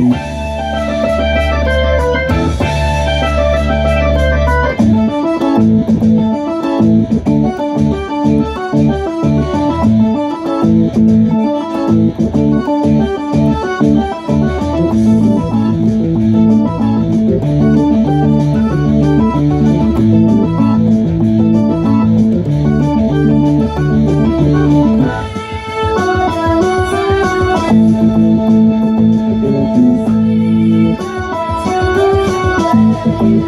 Música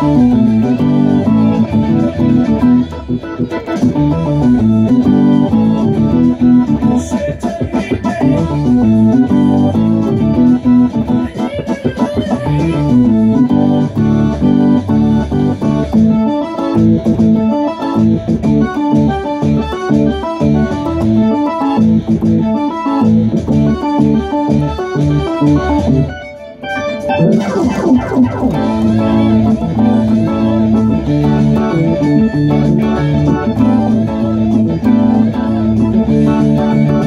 Thank you. Thank you.